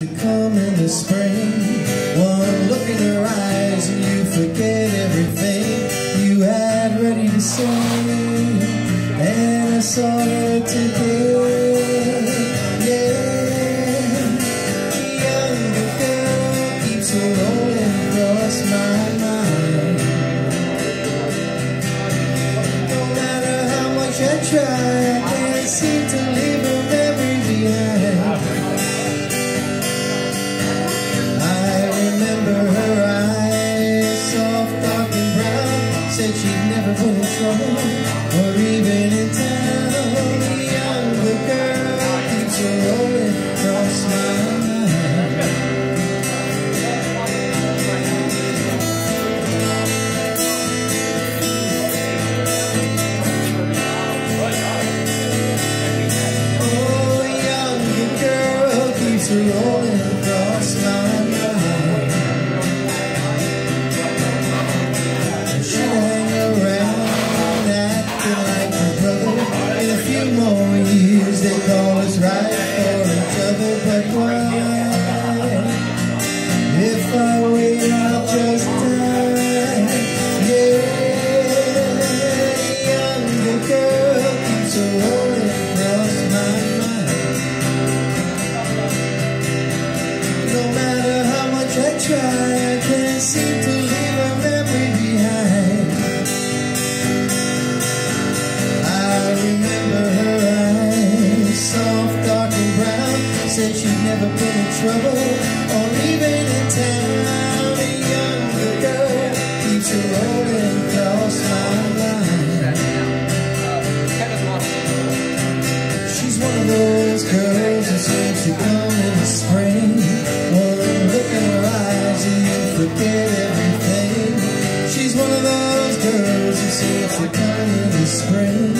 Come in the spring, one look in her eyes and you forget everything you had ready to say. And I saw her today, yeah. The girl keeps rolling across my mind. No matter how much I try, can't seem to Said she'd never been in trouble or even in town. The younger girl keeps a rolling across my mind. Oh, the younger girl keeps a rolling years, they call us right Said she'd never been in trouble or even in town. A younger girl keeps a rolling across my mind. She's one of those girls who seems to come in the spring. One look in her eyes and you forget everything. She's one of those girls who seems to come in the spring.